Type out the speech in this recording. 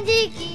rey